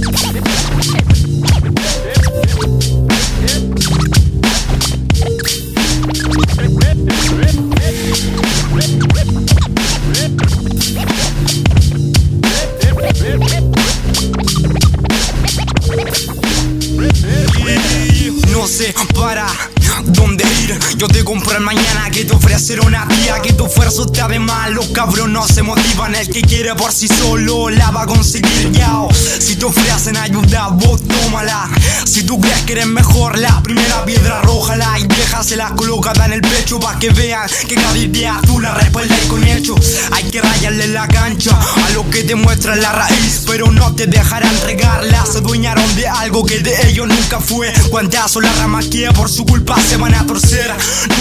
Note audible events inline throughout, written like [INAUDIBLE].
No ofrecerá una tía que tu esfuerzo te de mal. Los cabros no se motivan. El que quiere por sí solo la va a conseguir. Yao. Si te ofrecen ayuda, vos tómala. Si tú crees que eres mejor, la primera piedra arrójala y déjasela colocada en el pecho para que vean que cada idea tú la respaldas con hecho. Hay que rayarle la cancha a lo que te muestra la raíz, pero no te dejarán regarla. Se dueñaron de algo que de ellos nunca fue. Cuantas son las ramas que por su culpa se van a torcer.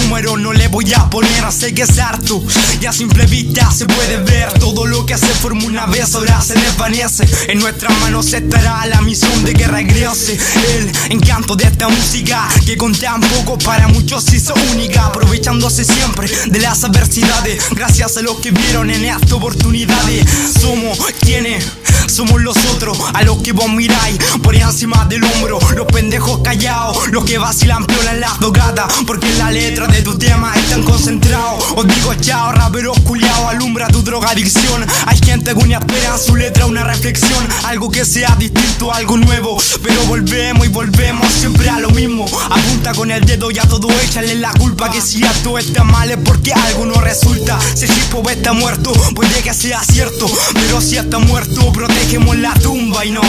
Número no le voy a poner, sé que es harto. Y a simple vista se puede ver todo lo que se formó una vez, ahora se desvanece. En nuestras manos estará la misión de que regrese el encanto de esta música que con tan poco para muchos hizo única, aprovechándose siempre de las adversidades. Gracias a los que vieron en esta oportunidades, somos quienes. Somos los otros, a los que vos miráis por encima del hombro. Los pendejos callados, los que vacilan piola en las dogatas. Porque en la letra de tu tema están concentrados. Os digo chao, raperos culiao, alumbra tu drogadicción. Hay gente que espera en su letra una reflexión. Algo que sea distinto, algo nuevo. Pero volvemos y volvemos siempre a lo mismo. Apunta con el dedo y a todo échale la culpa. Que si esto está mal es porque algo no resulta. Si el tipo está muerto, puede que sea cierto. Pero si está muerto, protegemos la tumba y no.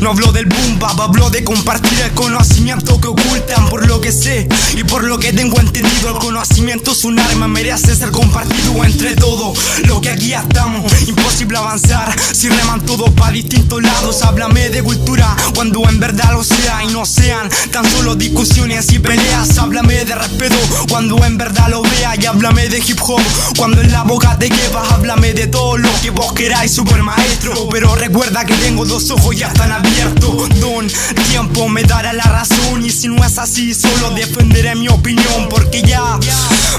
No hablo del boom bap, hablo de compartir el conocimiento que ocultan por lo que sé y por lo que tengo entendido. El conocimiento es un arma, merece ser compartido entre todos. Lo que aquí estamos, imposible avanzar si reman todos para distintos lados. Háblame de cultura cuando en verdad lo sea y no sean tan solo discusiones y peleas. Háblame de respeto cuando en verdad lo vea y háblame de hip hop cuando en la boca te quepas. Háblame de todo lo que vos queráis, super maestro. Pero recuerda que tengo dos ojos ya están Don tiempo me dará la razón y si no es así solo defenderé mi opinión porque ya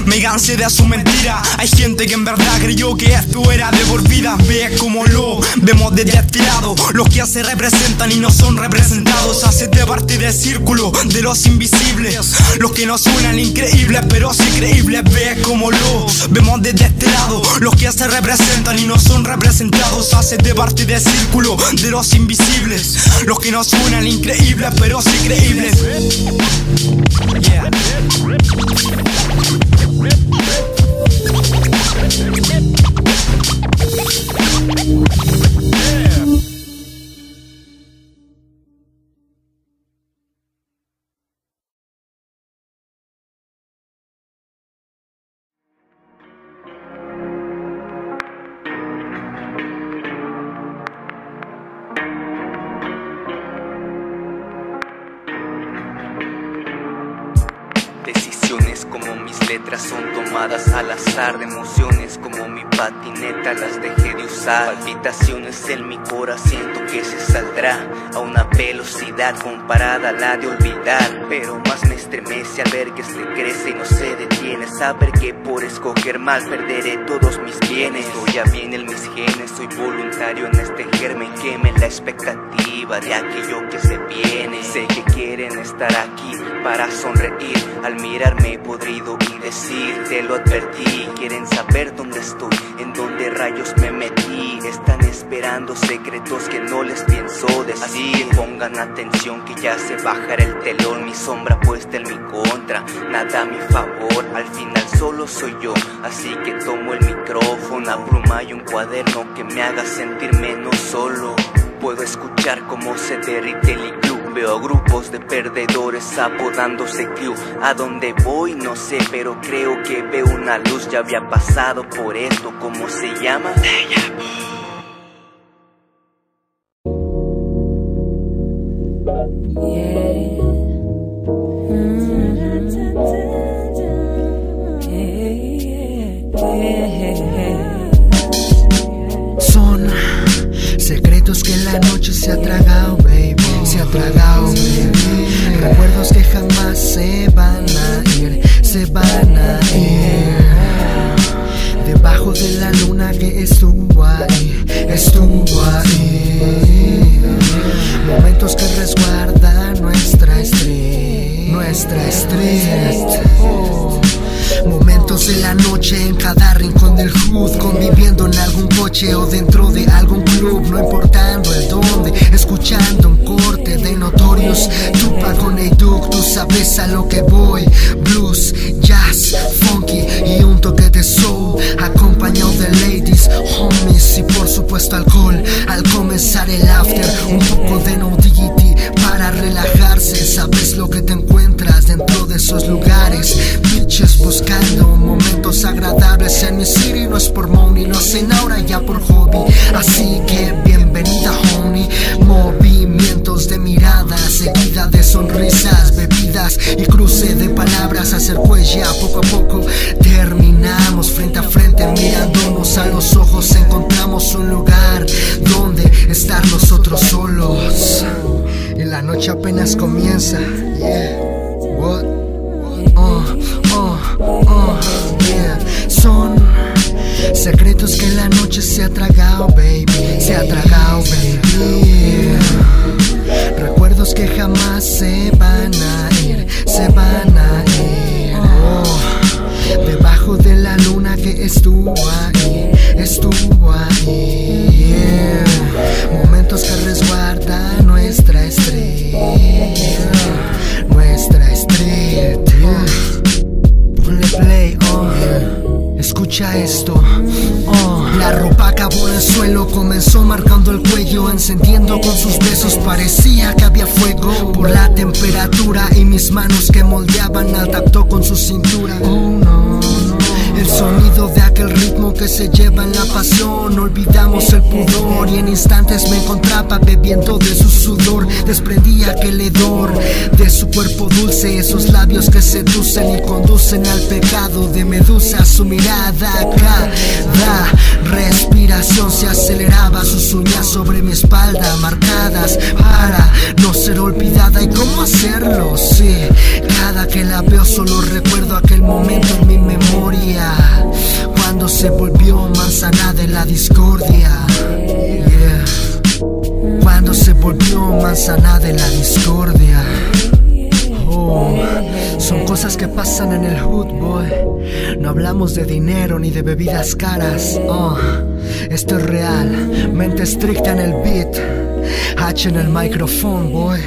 me cansé de su mentira. Hay gente que en verdad creyó que esto era de por vida. Ve como lo vemos desde este lado. Los que se representan y no son representados. Hacete parte del círculo de los invisibles. Los que no suenan increíbles, pero sí creíbles. Ve como lo vemos desde este lado. Los que se representan y no son representados. Hacete parte del círculo de los invisibles. Los que no suenan increíbles, pero sí creíbles. Letras son tomadas al azar de emociones como mi patineta las dejé de usar. Palpitaciones en mi corazón siento que se saldrá a una velocidad comparada a la de olvidar. Pero más me estremece al ver que se crece y no se detiene. Saber que por escoger mal perderé todos mis bienes. Esto ya viene en mis genes soy voluntario en este germen queme la expectativa de aquello que se viene. Sé que quieren estar aquí para sonreír. Al mirarme podrido y decir te lo advertí. Quieren saber dónde estoy en dónde rayos me metí. Están esperando secretos que no les pienso decir. Así pongan atención que ya se bajará el telón. Mi sombra puesta en mi contra nada a mi favor. Al final solo soy yo así que tomo el micrófono. Una pluma y un cuaderno que me haga sentir menos solo Puedo escuchar cómo se derrite el iglú Veo grupos de perdedores apodándose club A dónde voy no sé, pero creo que veo una luz. Ya había pasado por esto, ¿cómo se llama? Son que la noche se ha tragado, baby. Se ha tragado, baby. Recuerdos que jamás se van a ir, se van a ir. Debajo de la luna que estuvo ahí, estuvo ahí. Momentos que resguardan nuestra street, nuestra street. Momentos de la noche en cada rincón del hood Conviviendo en algún coche o dentro Esto, oh. La ropa acabó en el suelo, comenzó marcando el cuello, encendiendo con sus besos, parecía que había fuego por la temperatura y mis manos que moldeaban al tacto con su cintura. Oh el sonido de aquel ritmo que se lleva en la pasión, olvidamos el pudor y en instantes me encontraba bebiendo de su sudor, desprendía aquel hedor de su cuerpo dulce, esos labios que seducen y conducen al pecado de Medusa, su mirada cada respiración se aceleraba, sus uñas sobre mi espalda marcadas para no ser olvidada. Y cómo hacerlo, sí, cada que la veo solo recuerdo aquel momento en mi memoria cuando se volvió manzana de la discordia. Yeah. Cuando se volvió manzana de la discordia. Oh, son cosas que pasan en el hood, boy. No hablamos de dinero ni de bebidas caras. Oh, esto es real. Mente estricta en el beat. H en el micrófono, boy.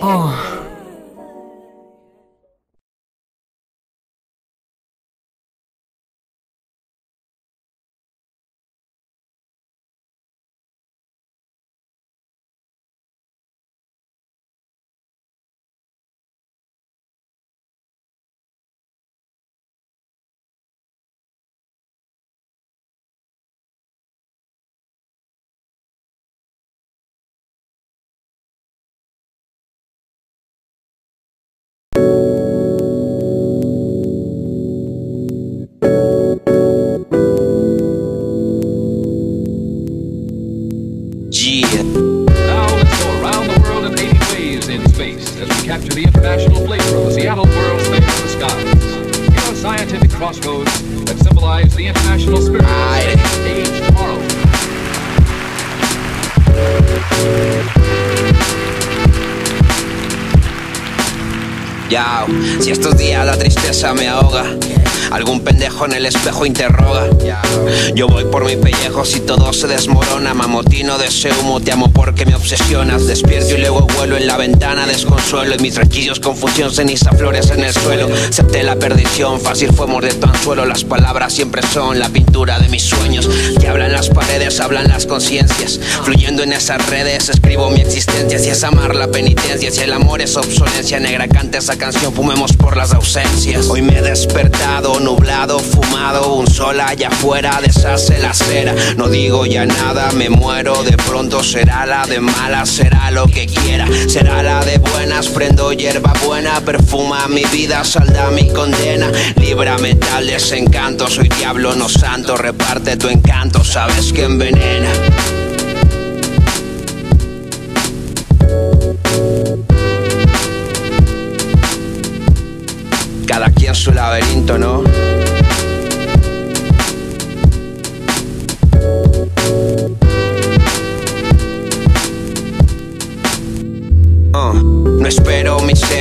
Oh. El espejo Yo voy por mi pellejo si todo se desmorona, mamotino de humo, te amo porque me obsesionas. Despierto y luego vuelo en la ventana, desconsuelo y mis tranquillos confusión, ceniza, flores en el suelo. Acepté la perdición, fácil fue morder tu anzuelo. Las palabras siempre son la pintura de mis sueños. Que hablan las paredes, hablan las conciencias. Fluyendo en esas redes, escribo mi existencia. Si es amar la penitencia, si el amor es obsolencia negra, canta esa canción, fumemos por las ausencias. Hoy me he despertado, nublado, fumado, un sol allá afuera deshace la acera. No digo ya nada, me muero, de pronto será la de malas, será lo que quiera. Será la de buenas, prendo hierba buena, perfuma mi vida, salda mi condena. Líbrame tal desencanto, soy diablo, no santo, reparte tu encanto, sabes que envenena. Cada quien su laberinto, ¿no?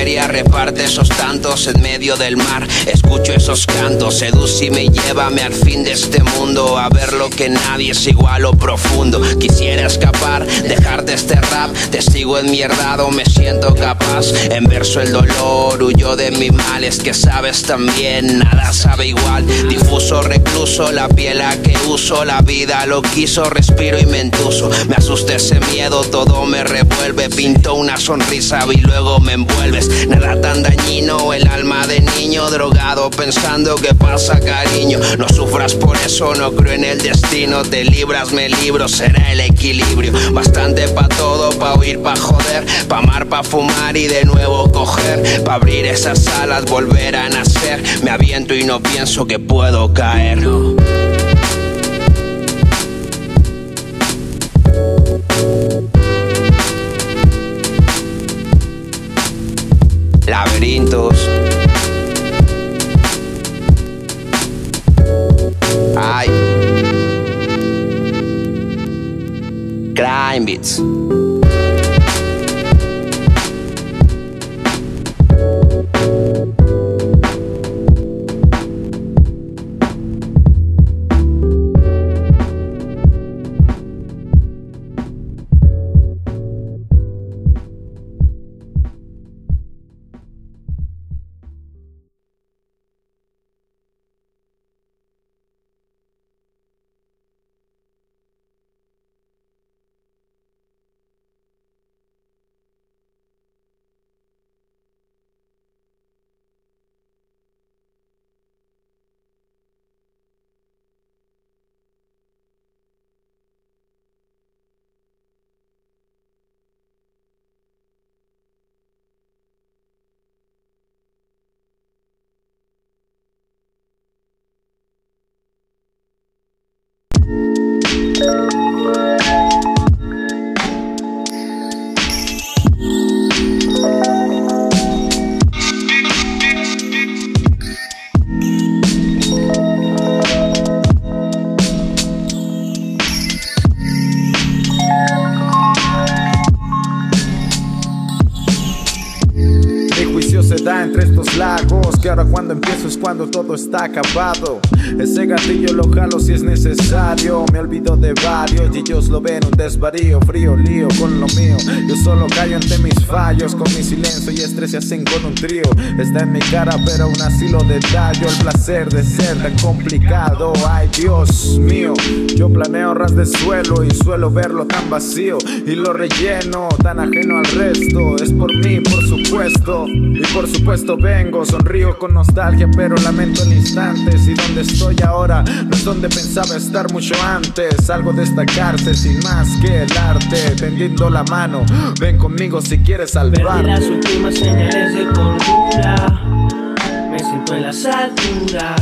ready? Reparte esos tantos en medio del mar. Escucho esos cantos, seduce y me llévame al fin de este mundo. A ver lo que nadie es igual o profundo. Quisiera escapar, dejarte este rap. Te sigo enmierdado, me siento capaz. En verso el dolor, huyo de mis males. Que sabes también, nada sabe igual. Difuso, recluso, la piel a que uso. La vida lo quiso, respiro y me entuso. Me asusta ese miedo, todo me revuelve. Pinto una sonrisa y luego me envuelves. Tan dañino, el alma de niño drogado pensando que pasa cariño. No sufras por eso, no creo en el destino. Te libras, me libro, será el equilibrio. Bastante pa' todo, pa' oír, pa' joder, pa' amar, pa' fumar y de nuevo coger. Pa' abrir esas alas, volver a nacer. Me aviento y no pienso que puedo caer. Laberintos. Ay. Crime Beats. Está acabado Ese gatillo lo jalo si es necesario. Me olvido de varios y ellos lo ven un desvarío. Frío lío con lo mío. Yo solo callo ante mis fallos. Con mi silencio y estrés se hacen con un trío. Está en mi cara pero aún así lo detallo. El placer de ser tan complicado. Ay Dios mío. Yo planeo ras de suelo y suelo verlo tan vacío. Y lo relleno tan ajeno al resto. Es por mí por supuesto. Y por supuesto vengo, sonrío con nostalgia, pero lamento en instantes. Y donde estoy ahora no es donde pensaba estar mucho antes. Algo destacarse sin más que el arte, tendiendo la mano. Ven conmigo si quieres salvar. las últimas señales de cordura. Me siento en las alturas.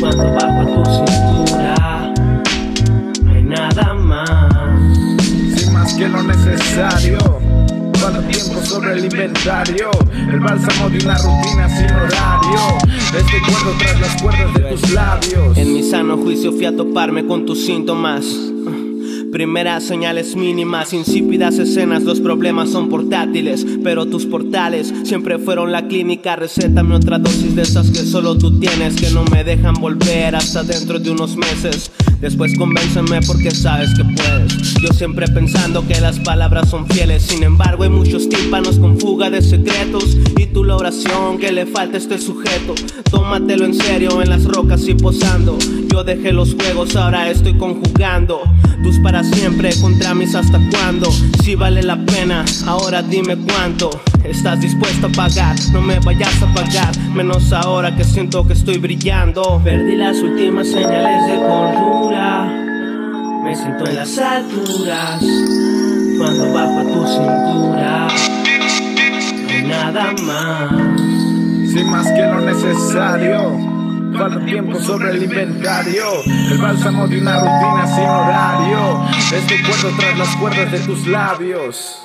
Cuando bajo tu cintura, no hay nada más. Sin más que lo necesario cuando tiempo sobre el inventario. El bálsamo de una rutina sin horario. Este cuerdo tras las cuerdas de tus labios. En mi sano juicio fui a toparme con tus síntomas Primeras señales mínimas, insípidas escenas, los problemas son portátiles, pero tus portales siempre fueron la clínica. Recétame otra dosis de esas que solo tú tienes, que no me dejan volver hasta dentro de unos meses. Después convénceme porque sabes que puedes. Yo siempre pensando que las palabras son fieles, sin embargo hay muchos tímpanos con fuga de secretos y tú la oración que le falta a este sujeto. Tómatelo en serio en las rocas y posando. Yo dejé los juegos, ahora estoy conjugando. Tus para siempre contra mis hasta cuándo. Si vale la pena, ahora dime cuánto. Estás dispuesto a pagar, no me vayas a pagar. Menos ahora que siento que estoy brillando. Perdí las últimas señales de cordura. Me siento en las alturas. Cuando bajo tu cintura, no nada más. Sin más que lo necesario falta tiempo sobre el inventario. El bálsamo de una rutina sin horario. Este cuerdo tras las cuerdas de tus labios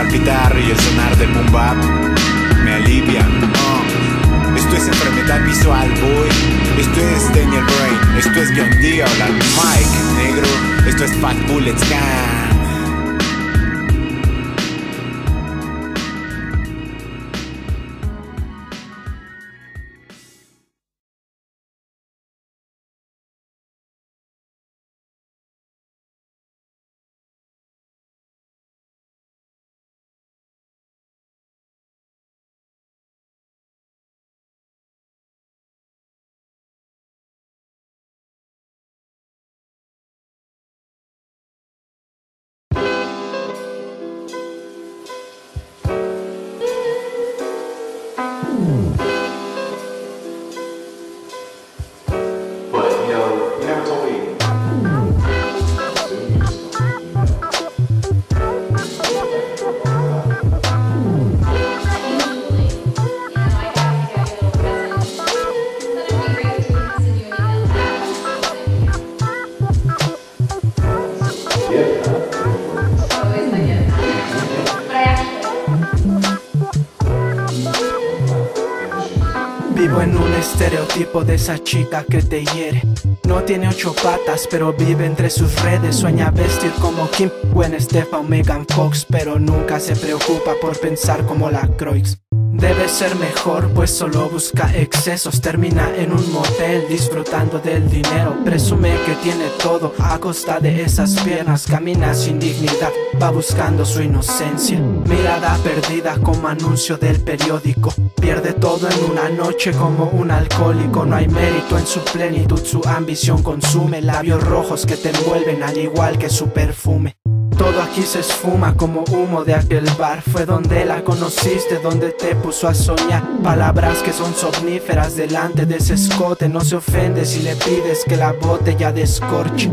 palpitar y el sonar del boom bap me alivia. Oh. Uh. Esto es enfermedad visual, boy. Esto es Daniel Brain. Esto es John Deere, like Mike, negro. Esto es Fat Bullets, gang. esa chica que te hiere. No tiene ocho patas, pero vive entre sus redes. Sueña vestir como Kim, Gwen Stefan Megan Fox, pero nunca se preocupa por pensar como la Croix. Debe ser mejor, pues solo busca excesos. Termina en un motel disfrutando del dinero. Presume que tiene todo a costa de esas piernas. Camina sin dignidad, va buscando su inocencia. Mirada perdida como anuncio del periódico. Pierde todo en una noche como un alcohólico. No hay mérito en su plenitud, su ambición. Consume Labios rojos que te envuelven al igual que su perfume. Todo aquí se esfuma como humo de aquel bar. Fue donde la conociste, donde te puso a soñar. Palabras que son somníferas delante de ese escote. No se ofende si le pides que la bote botella descorche.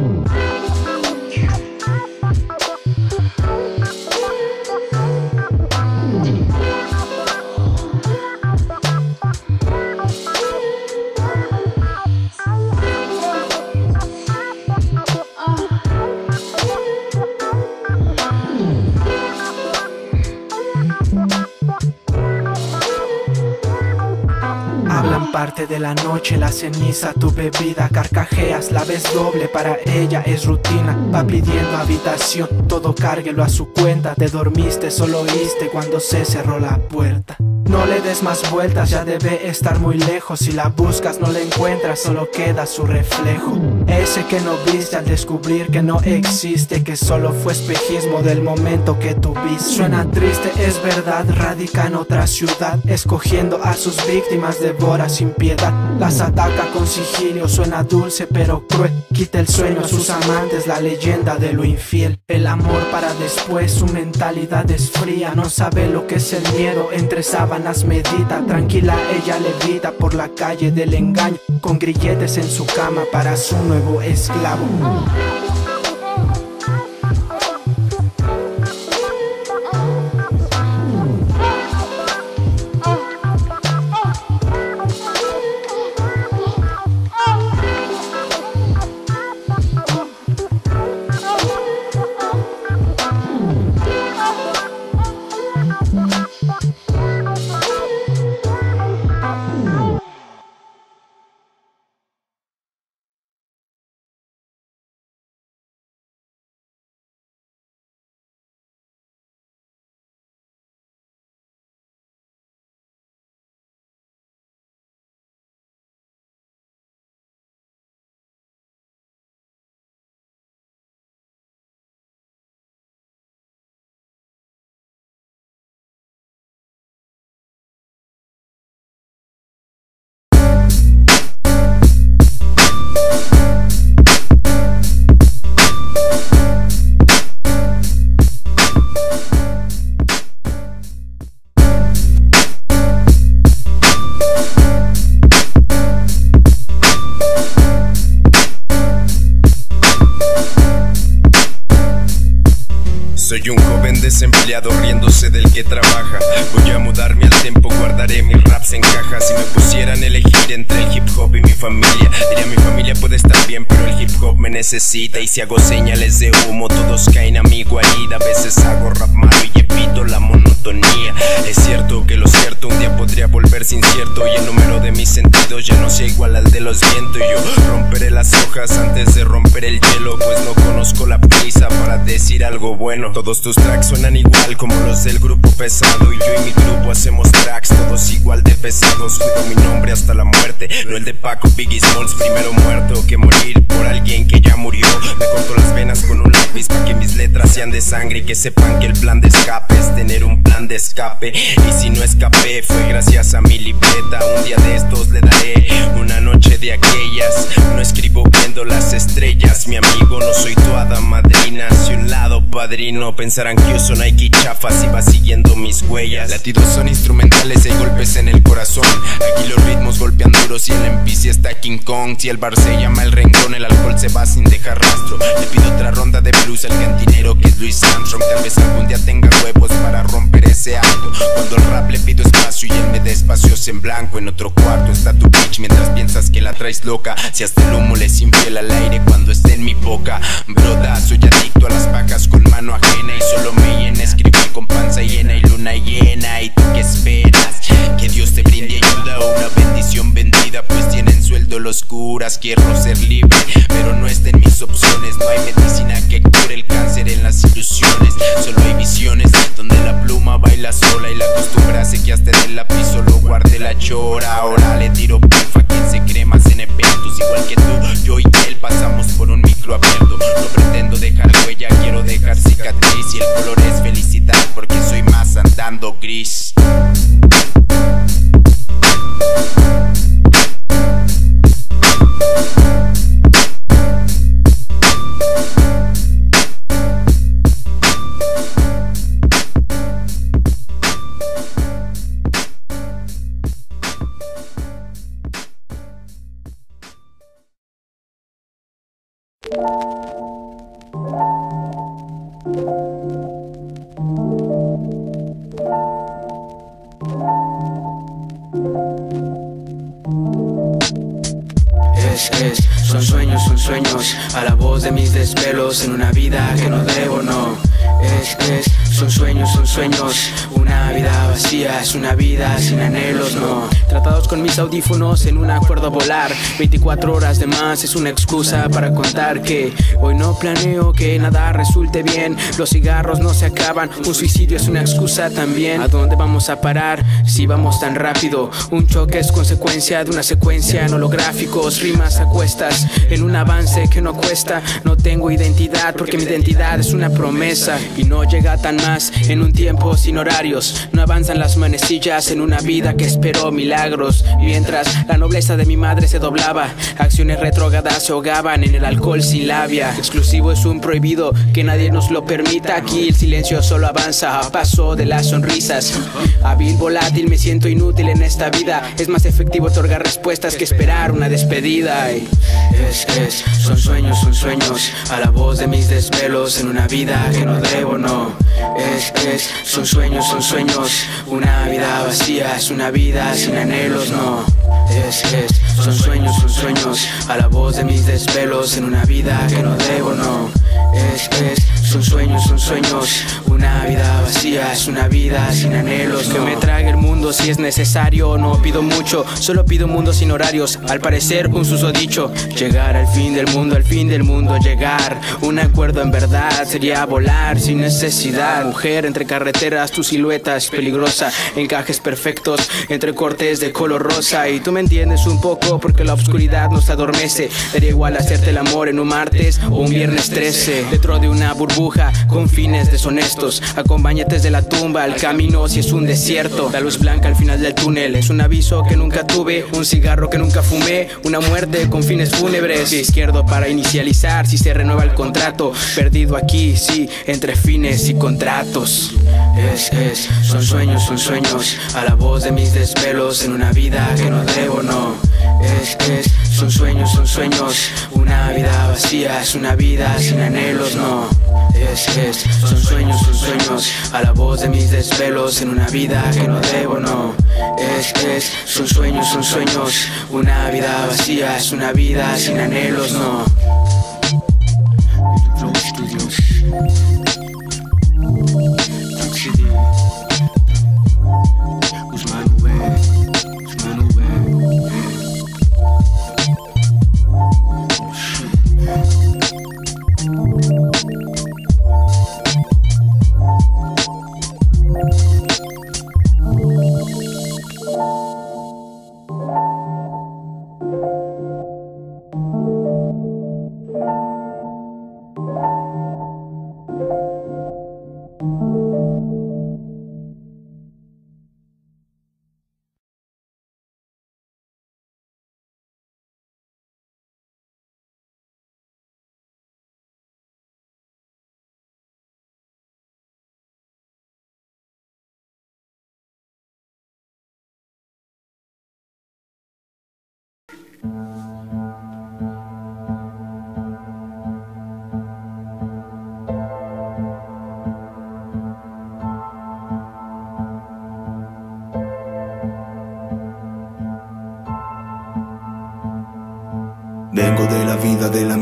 De la noche, la ceniza, tu bebida, carcajeas, la ves doble, para ella es rutina, va pidiendo habitación, todo cárguelo a su cuenta, te dormiste, solo oíste cuando se cerró la puerta. No le des más vueltas, ya debe estar muy lejos. Si la buscas, no la encuentras, solo queda su reflejo. Ese que no viste al descubrir que no existe, que solo fue espejismo del momento que tuviste. Suena triste, es verdad, radica en otra ciudad, escogiendo a sus víctimas, devora sin piedad. Las ataca con sigilio, suena dulce pero cruel. Quita el sueño a sus amantes, la leyenda de lo infiel. El amor para después, su mentalidad es fría, no sabe lo que es el miedo entre sábanas medita, tranquila ella levita por la calle del engaño, con grilletes en su cama para su nuevo esclavo. Necesita. Y si hago señales de humo, todos caen a mi guarida. A veces hago rap malo y evito la monotonía. Es cierto que lo cierto un día podría volverse incierto. Y el de mis sentidos ya no sea igual al de los vientos. Yo romperé las hojas antes de romper el hielo, pues no conozco la prisa para decir algo bueno. Todos tus tracks suenan igual como los del grupo pesado. Y yo y mi grupo hacemos tracks todos igual de pesados. Cuido mi nombre hasta la muerte, no el de Paco Biggie Smalls. Primero muerto que morir por alguien que ya murió. Me corto las venas con un lápiz para que mis letras sean de sangre y que sepan que el plan de escape es tener un plan de escape. Y si no escapé, fue gracias a mi libreta. Un día estos le daré una noche de aquellas. No escribo viendo las estrellas, mi amigo. No soy tu madrina. Si un lado padrino pensarán que uso Nike chafas y va siguiendo mis huellas. Latidos son instrumentales hay golpes en el corazón. Aquí los ritmos golpean duros y en la empicia está King Kong. Si el bar se llama el renglón, el alcohol se va sin dejar rastro. Le pido otra ronda de blues al cantinero que es Luis Armstrong. Tal vez algún día tenga huevos para romper ese acto. Cuando el rap le pido espacio y él me da espacios en blanco. En otro cuarto está tu bitch mientras piensas que la traes loca. Si hasta el humo le es infiel al aire cuando esté en mi boca. Broda, soy adicto a las vacas con mano ajena y solo me llena escribir con panza llena y luna llena. ¿Y tú qué esperas? Que Dios te brinde ayuda o una bendición vendida, pues tienen sueldo los curas. Quiero ser libre, pero no está en mis opciones. No hay medicina que cure el cáncer en las ilusiones. Solo hay visiones donde la pluma baila sola y la costumbre hace que hasta el lápiz solo guarde la chora. Ahora le tiro pifa a quien se cree más. Igual que tú, yo y él 24 horas de más es una excusa para contar que hoy no planeo que nada resulte bien. Los cigarros no se acaban, un suicidio es una excusa también. ¿A dónde vamos a parar si vamos tan rápido? Un choque es consecuencia de una secuencia en holográficos, rimas a cuestas, en un avance que no cuesta. No tengo identidad porque mi identidad es una promesa y no llega tan más en un tiempo sin horarios. No avanzan las manecillas en una vida que esperó milagros. Mientras la nobleza de mi madre se doblaba, acciones retrógradas se ahogaban en el alcohol sin labia. Exclusivo es un prohibido que nadie nos lo permita. Aquí el silencio solo avanza a paso de las sonrisas. Hábil, volátil, me siento inútil en esta vida. Es más efectivo otorgar respuestas que esperar una despedida. Y es, es, son sueños, son sueños. A la voz de mis desvelos en una vida que no debo, no. Es, es, son sueños, son sueños. Una vida vacía es una vida sin anhelos, no. Es, es, son sueños, son sueños. A la voz de mis desvelos en una vida que no debo, no. Es, es, son sueños, son sueños. Una vida vacía es una vida sin anhelos. Que me trague el mundo si es necesario. No pido mucho, solo pido un mundo sin horarios. Al parecer, un susodicho. Llegar al fin del mundo, al fin del mundo, llegar. Un acuerdo en verdad sería volar sin necesidad. Mujer entre carreteras, tu silueta es peligrosa. Encajes perfectos entre cortes de color rosa. Y tú me entiendes un poco porque la oscuridad nos adormece. Daría igual hacerte el amor en un martes o un viernes 13. Dentro de una burbuja con fines deshonestos. Acompáñate desde la tumba al camino si es un desierto. La luz blanca al final del túnel es un aviso que nunca tuve. Un cigarro que nunca fumé. Una muerte con fines fúnebres. Pie izquierdo para inicializar si se renueva el contrato. Perdido aquí, sí, entre fines y contratos. Es, es, son sueños, son sueños. A la voz de mis desvelos en una vida que no debo, no. Es, es, son sueños, son sueños. Una vida vacía es una vida sin anhelos, no. Es, es, son sueños, son sueños. A la voz de mis desvelos en una vida que no debo, no. Es, es, son sueños, son sueños. Una vida vacía es una vida sin anhelos, no.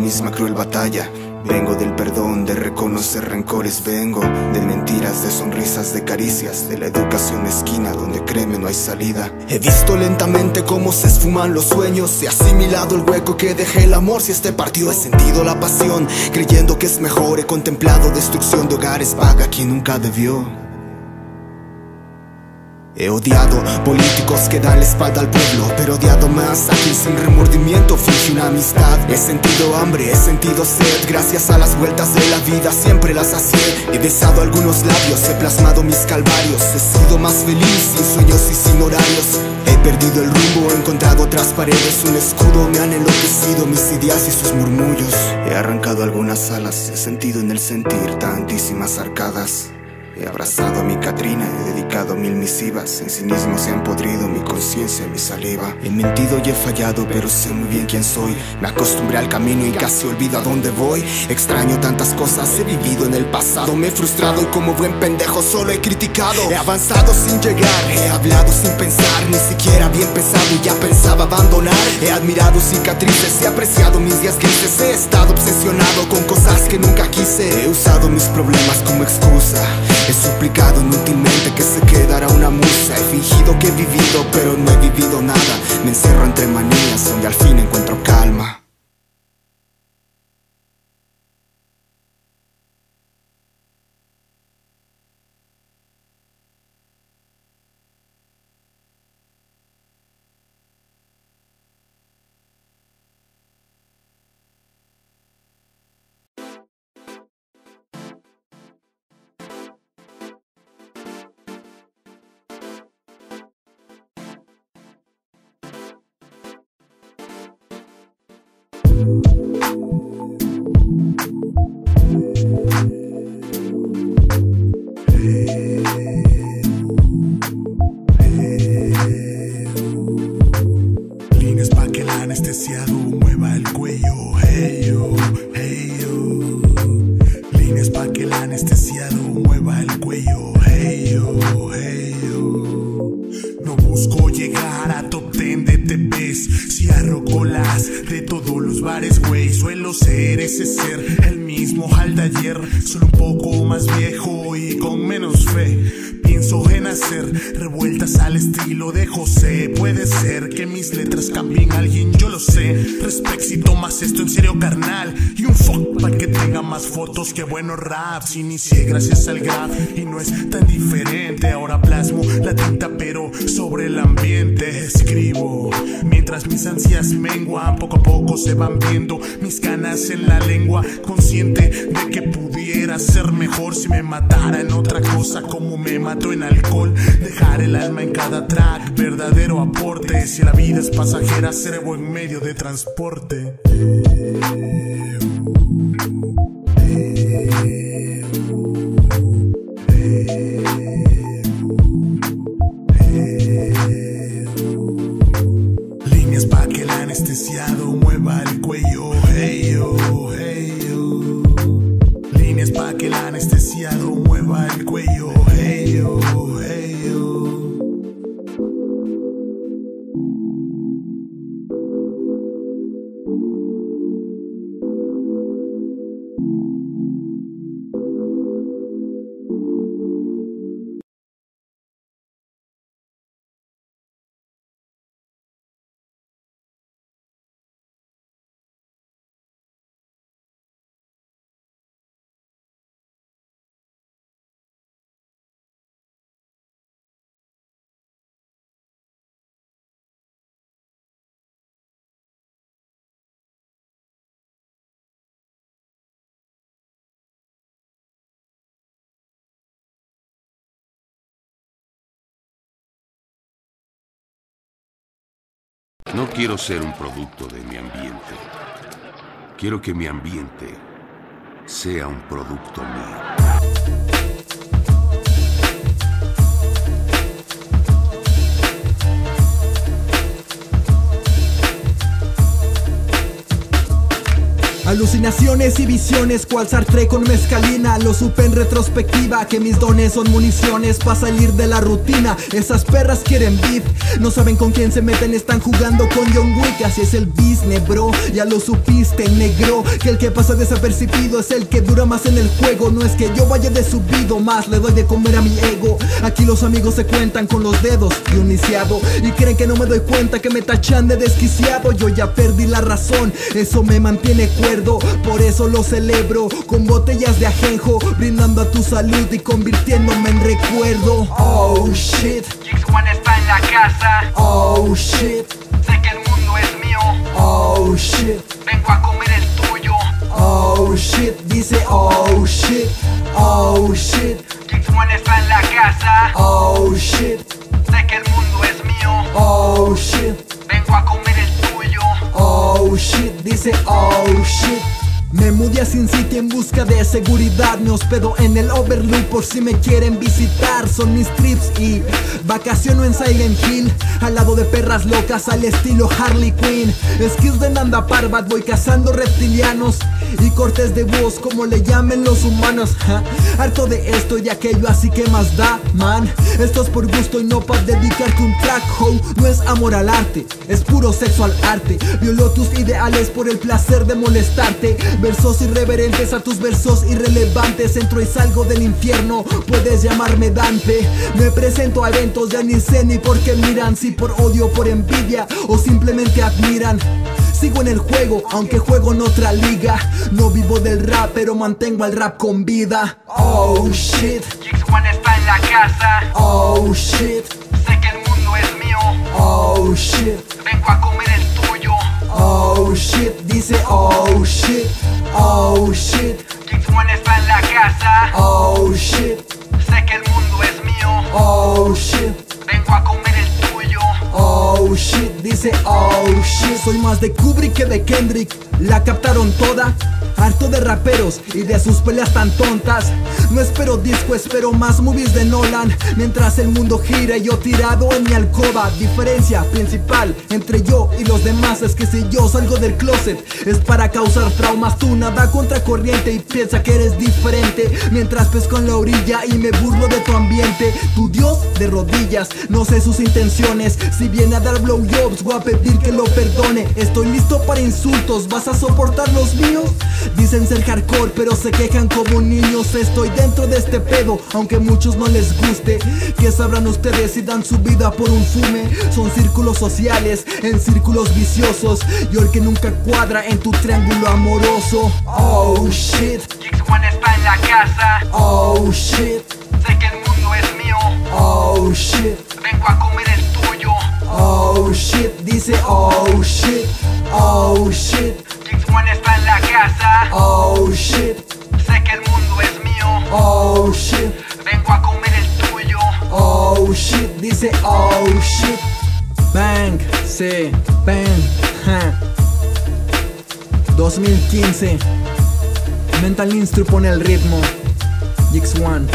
Misma cruel batalla. Vengo del perdón, de reconocer rencores. Vengo de mentiras, de sonrisas, de caricias. De la educación esquina donde créeme no hay salida. He visto lentamente cómo se esfuman los sueños. He asimilado el hueco que dejé el amor. Si este partido he sentido la pasión, creyendo que es mejor. He contemplado destrucción de hogares. Paga quien nunca debió. He odiado políticos que dan la espalda al pueblo, pero odiado más a sin remordimiento finge una amistad. He sentido hambre, he sentido sed, gracias a las vueltas de la vida siempre las hacía. He besado algunos labios, he plasmado mis calvarios, he sido más feliz sin sueños y sin horarios. He perdido el rumbo, he encontrado otras paredes, un escudo me han enloquecido mis ideas y sus murmullos. He arrancado algunas alas, he sentido en el sentir tantísimas arcadas. He abrazado a mi Catrina, he dedicado mil misivas. En cinismo se han podrido mi conciencia y mi saliva. He mentido y he fallado, pero sé muy bien quién soy. Me acostumbré al camino y casi olvido a dónde voy. Extraño tantas cosas, he vivido en el pasado. Me he frustrado y como buen pendejo solo he criticado. He avanzado sin llegar, he hablado sin pensar. Ni siquiera bien pensado y ya pensaba abandonar. He admirado cicatrices, he apreciado mis días grises. He estado obsesionado con cosas que nunca quise. He usado mis problemas como excusa. He fabricado inútilmente que se quedará una musa. He fingido que he vivido, pero no he vivido nada. Me encerro entre manías donde al fin encuentro calma. Anestesiado mueva el cuello. Hey yo, hey yo. Líneas pa' que el anestesiado mueva el cuello. Hey yo, hey yo. No busco llegar a top 10 de TVs. Si arrojo las de todos los bares, güey. Suelo ser ese ser, el mismo al de. Solo un poco más viejo y con menos fe. Pienso en hacer revueltas al estilo de José. Puede ser que mis letras cambien alguien, sé. Respect si tomas esto en serio, carnal. Y un fuck más fotos que buenos raps. Inicié gracias al graf y no es tan diferente. Ahora plasmo la tinta, pero sobre el ambiente escribo. Mientras mis ansias menguan, poco a poco se van viendo mis ganas en la lengua. Consciente de que pudiera ser mejor si me matara en otra cosa como me mato en alcohol. Dejar el alma en cada track, verdadero aporte. Si la vida es pasajera, ser buen medio de transporte. No quiero ser un producto de mi ambiente. Quiero que mi ambiente sea un producto mío. Alucinaciones y visiones, cual Sartre con mezcalina. Lo supe en retrospectiva, que mis dones son municiones para salir de la rutina. Esas perras quieren beef, no saben con quién se meten Están jugando con John Wick, así es el business bro Ya lo supiste negro, que el que pasa desapercibido Es el que dura más en el juego. No es que yo vaya de subido, más le doy de comer a mi ego. Aquí los amigos se cuentan con los dedos de un iniciado Y creen que no me doy cuenta que me tachan de desquiciado. Yo ya perdí la razón, eso me mantiene cuerdo Por eso lo celebro con botellas de ajenjo Brindando a tu salud y convirtiéndome en recuerdo Oh shit One está en la casa. Oh shit Sé que el mundo es mío. Oh shit Vengo a comer el tuyo. Oh shit Dice oh shit Oh shit One está en la casa. Oh shit oh shit. Me mudé a Sin City en busca de seguridad. Me hospedo en el Overlook por si me quieren visitar. Son mis trips y vacaciono en Silent Hill. Al lado de perras locas al estilo Harley Quinn. Skills de Nanda Parbat voy cazando reptilianos Y cortes de voz como le llamen los humanos. Harto de esto y de aquello así que más da man. Esto es por gusto y no para dedicarte un track ho. No es amor al arte, es puro sexo al arte. Violó tus ideales por el placer de molestarte. Verso Versos irreverentes a tus versos irrelevantes. Entro y salgo del infierno, puedes llamarme Dante. Me presento a eventos, ya ni sé ni miran. Si por odio, por envidia o simplemente admiran. Sigo en el juego, aunque juego en otra liga No vivo del rap, pero mantengo al rap con vida Oh shit X1 está en la casa. Oh shit Sé que el mundo es mío. Oh shit Vengo a comer el tuyo. Oh shit, dice oh shit Oh shit X1 está en la casa. Oh shit Sé que el mundo es mío. Oh shit Vengo a comer el tuyo. Oh shit, dice oh shit Soy más de Kubrick que de Kendrick. La captaron toda Harto de raperos y de sus peleas tan tontas. No espero disco, espero más movies de Nolan. Mientras el mundo gira yo tirado en mi alcoba. Diferencia principal entre yo y los demás Es que si yo salgo del closet es para causar traumas. Tú nada contra corriente y piensa que eres diferente. Mientras pesco en la orilla y me burlo de tu ambiente. Tu Dios de rodillas, no sé sus intenciones viene a dar blowjobs voy a pedir que lo perdone Estoy listo para insultos, ¿vas a soportar los míos? Dicen ser hardcore pero se quejan como niños Estoy dentro de este pedo aunque muchos no les guste ¿Qué sabrán ustedes si dan su vida por un fume? Son círculos sociales en círculos viciosos Yo el que nunca cuadra en tu triángulo amoroso Oh shit X1 está en la casa. Oh shit Sé que el mundo es mío. Oh shit Vengo a comer el. Oh shit dice oh shit Oh shit X1 está en la casa. Oh shit Sé que el mundo es mío. Oh shit Vengo a comer el tuyo. Oh shit, dice oh shit. Bang, sí, bang, ja. 2015. Mental Instru pone el ritmo. X1,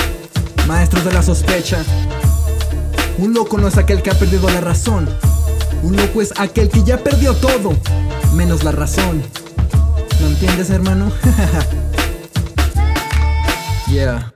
maestros de la sospecha. Un loco no es aquel que ha perdido la razón. Un loco es aquel que ya perdió todo, menos la razón. ¿Lo entiendes, hermano? [LAUGHS] yeah.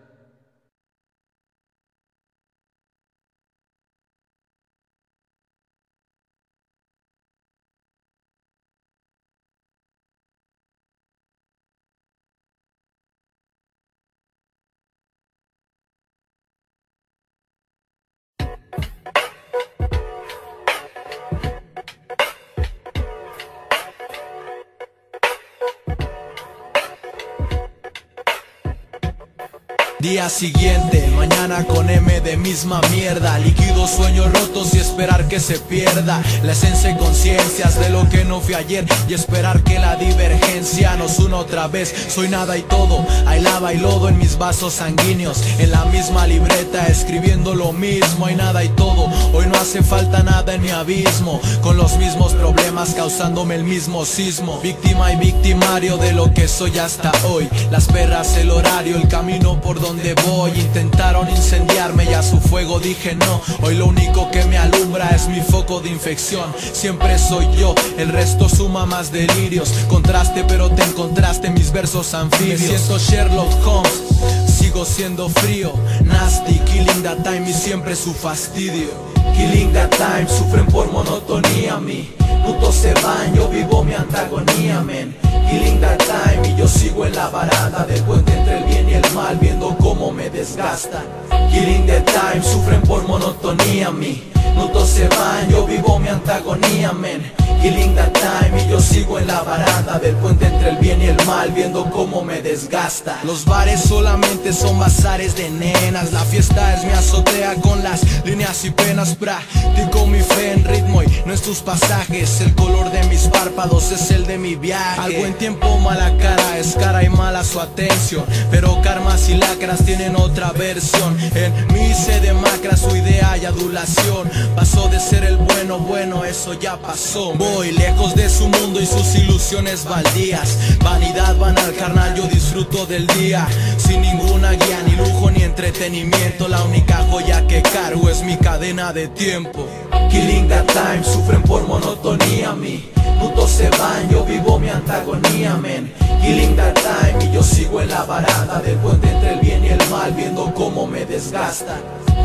Día siguiente, mañana con M de misma mierda. Líquidos sueños rotos y esperar que se pierda. La esencia y conciencias de lo que no fui ayer Y esperar que la divergencia nos una otra vez. Soy nada y todo, hay lava y lodo en mis vasos sanguíneos. En la misma libreta escribiendo lo mismo Hay nada y todo, hoy no hace falta nada en mi abismo. Con los mismos problemas causándome el mismo sismo. Víctima y victimario de lo que soy hasta hoy. Las perras, el horario, el camino por donde voy. Intentaron incendiarme y a su fuego dije no. Hoy lo único que me alumbra es mi foco de infección. Siempre soy yo, el resto suma más delirios. Contraste pero te encontraste mis versos anfibios. Me siento Sherlock Holmes, sigo siendo frío. Nasty, killing the time y siempre su fastidio. Killing the time, sufren por monotonía mi Putos se van, yo vivo mi antagonía, men Killing the time y yo sigo en la baranda Del puente entre el bien y el mal Viendo cómo me desgasta Killing the time, sufren por monotonía mi Minutos se van, yo vivo mi antagonía, men. Killing the time y yo sigo en la baranda Del puente entre el bien y el mal Viendo cómo me desgasta. Los bares solamente son bazares de nenas. La fiesta es mi azotea con las líneas y penas. Practico mi fe en ritmo y no es tus pasajes. El color de mis párpados es el de mi viaje. Al buen tiempo mala cara es cara y mala su atención. Pero karmas y lacras tienen otra versión. En mí se demacra su idea y adulación Pasó de ser el bueno, bueno, eso ya pasó. Voy lejos de su mundo y sus ilusiones baldías. Vanidad van al carnal, yo disfruto del día. Sin ninguna guía, ni lujo, ni entretenimiento La única joya que cargo es mi cadena de tiempo Killing the time, sufren por monotonía mi Putos se van, yo vivo mi antagonía, men Killing the time y yo sigo en la baranda Del puente entre el bien y el mal Viendo cómo me desgasta.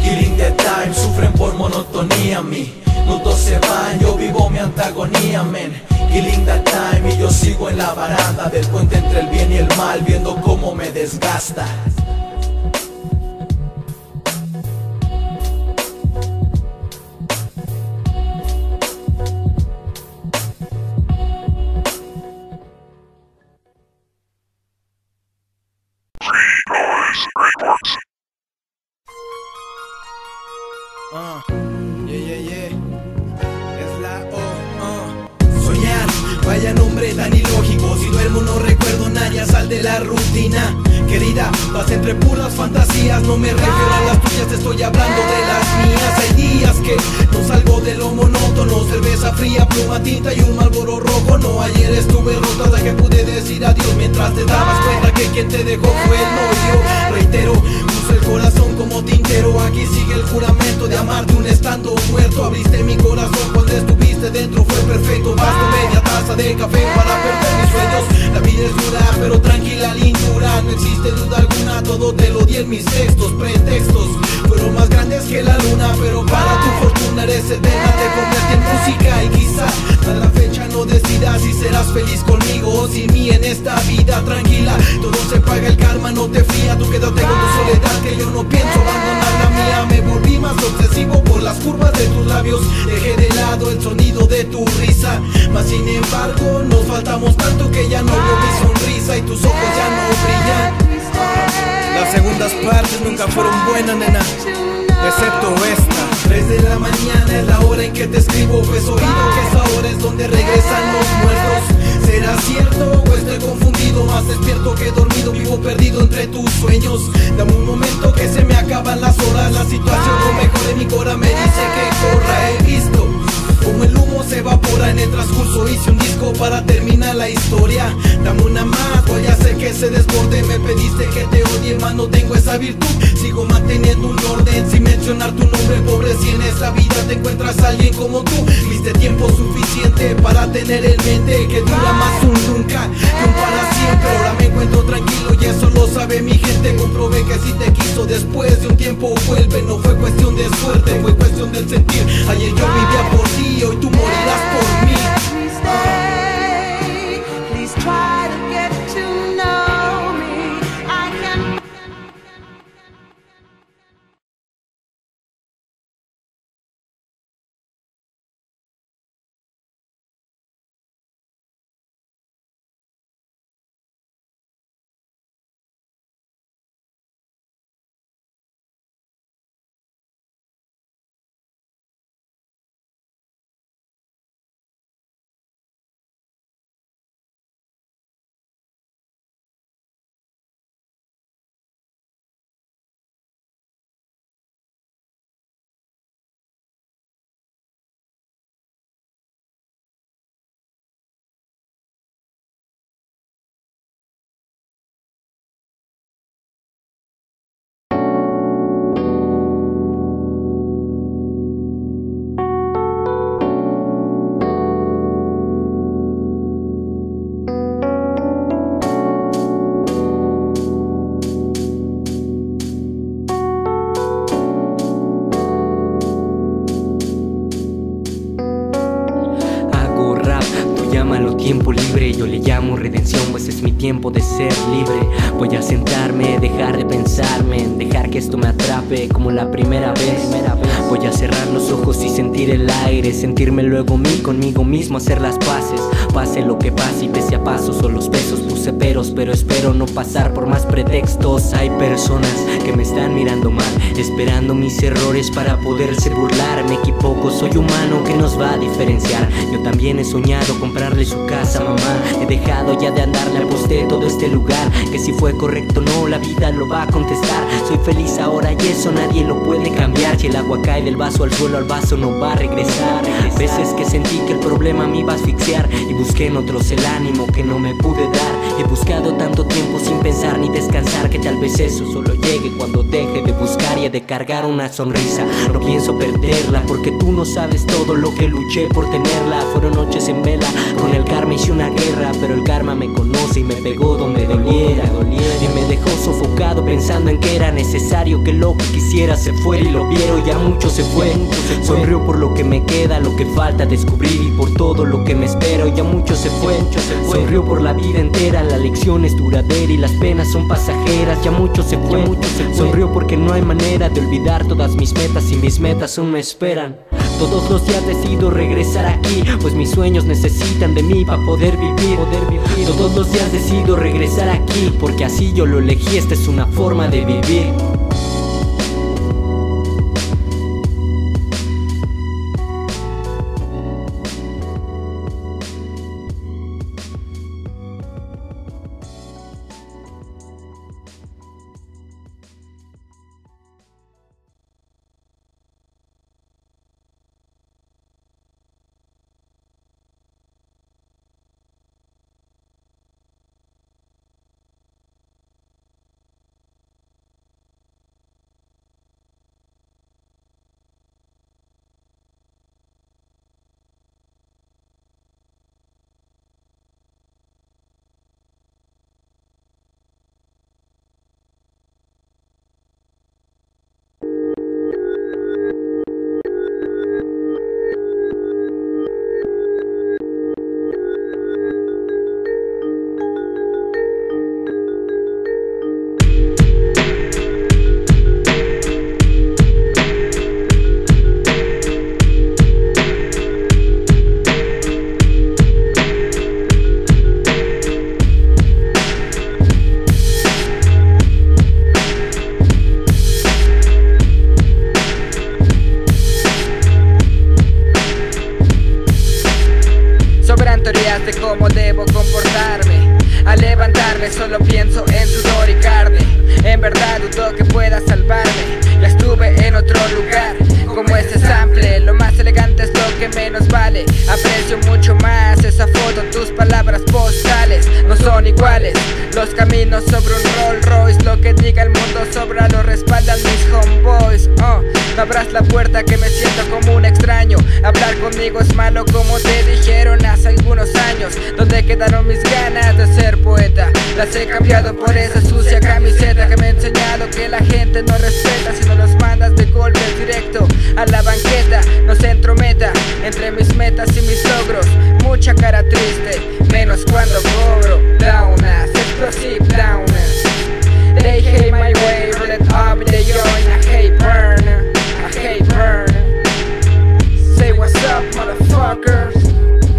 Killing the time, sufren por monotonía, mi minutos se van, yo vivo mi antagonía, men. Killing the time y yo sigo en la baranda del puente entre el bien y el mal, viendo cómo me desgasta. Estando muerto. Abriste mi corazón cuando estuviste dentro, fue perfecto. Basto media taza de café para perder mis sueños. La vida es dura, pero tranquila, lindura. No existe duda alguna, todo te lo di en mis textos. Pretextos fueron más grandes que la luna, pero para tu fortuna eres eterna. Te convertí en música y quizá a la fecha no decidas si serás feliz conmigo o sin mí en esta vida. Tranquila, todo se paga el karma, no te fía. Tú quédate con tu soledad, que yo no pienso abandonar la mía. Me volví más obsesivo por las curvas de tus labios. Dejé de lado el sonido de tu risa. Mas sin embargo, nos faltamos tanto que ya no veo mi sonrisa y tus ojos ya no brillan. Las segundas partes nunca fueron buenas, nena. Excepto esta 3 de la mañana es la hora en que te escribo Pues oído que esa hora es donde regresan los muertos ¿Será cierto o estoy confundido? Más despierto que dormido, vivo perdido entre tus sueños Dame un momento que se me acaban las horas La situación no mejora, mi cora me dice que corra He visto como el humo se evapora en el transcurso Hice un disco para terminar la historia Dame una más, voy a hacer que se desborde. Me pediste que te odie, más tengo esa virtud. Sigo manteniendo un orden sin mencionar tu nombre Pobre si en esta vida te encuentras alguien como tú. Viste tiempo suficiente para tener en mente Que dura más un nunca que un para siempre. Ahora me encuentro tranquilo y eso lo sabe mi gente. Comprobé que si te quiso después de un tiempo vuelve No fue cuestión de suerte, fue cuestión del sentir. Ayer yo vivía por ti hoy tú morirás por mí. Tiempo de ser libre. Voy a sentarme, dejar de pensarme, dejar que esto me atrape como la primera vez. Voy a cerrar los ojos y sentir el aire, sentirme luego mí conmigo mismo, hacer las paces. Pase lo que pase y pese a pasos o los pesos, puse peros, pero espero no pasar por más pretextos. Hay personas que me están mirando mal, esperando mis errores para poderse burlar. Me equivoco, soy humano, que nos va a diferenciar? Yo también he soñado comprarle su casa, mamá. He dejado ya de andarle al poste todo este lugar. Que si fue correcto no, la vida lo va a contestar. Soy feliz ahora y eso nadie lo puede cambiar. Si el agua cae del vaso al suelo, al vaso no va a regresar. Veces que sentí que el problema me iba a asfixiar y busqué en otros el ánimo que no me pude dar. He buscado tanto tiempo sin pensar ni descansar que tal vez eso solo llegue cuando deje de buscar y he de cargar una sonrisa. No pienso perderla porque tú no sabes todo lo que luché por tenerla. Fueron noches en vela, con el karma hice una guerra, pero el karma me conoce y me pegó donde doliera. Y me dejó sofocado pensando en que era necesario que lo que quisiera se fuera y lo vieron ya mucho se fue. Sonrió por lo que me queda, lo que falta descubrir y por todo lo que me espero mucho se fue. Sonrió por la vida entera, la lección es duradera y las penas son pasajeras, ya mucho se fue. Sonrió porque no hay manera de olvidar todas mis metas y mis metas aún me esperan. Todos los días decido regresar aquí, pues mis sueños necesitan de mí para poder vivir. Todos los días decido regresar aquí, porque así yo lo elegí, esta es una forma de vivir.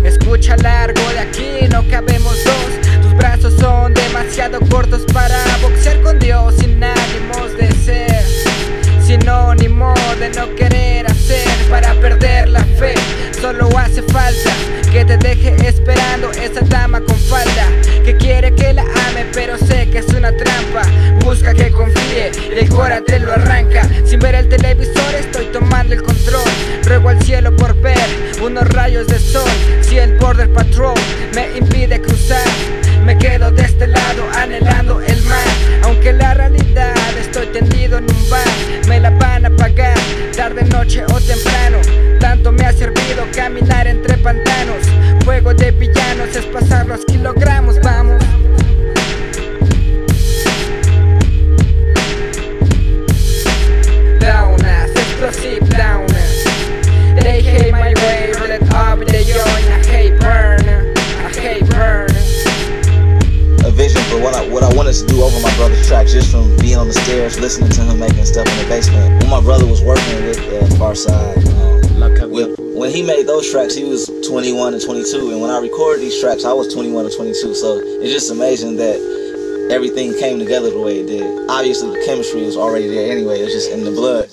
Escucha largo de aquí, no cabemos dos. Tus brazos son demasiado cortos para boxear con Dios sin ánimos de ser. Sinónimo de no querer hacer para perder la fe. Solo hace falta que te deje esperando esa dama con falda que quiere que la ame, pero Busca que confíe el cora te lo arranca. Sin ver el televisor, estoy tomando el control. Ruego al cielo por ver unos rayos de sol. Si el border patrol me impide cruzar, me quedo de este lado anhelando el mar. Aunque la realidad estoy tendido en un bar, me la van a pagar tarde, noche o temprano. Tanto me ha servido caminar entre pantanos. Juego de villanos es pasar los kilogramos, vamos. What I wanted to do over my brother's tracks, just from being on the stairs, listening to him making stuff in the basement. When my brother was working with uh, Farside, um, with, when he made those tracks, he was 21 and 22, and when I recorded these tracks, I was 21 and 22. So it's just amazing that everything came together the way it did. Obviously, the chemistry was already there anyway; it was just in the blood.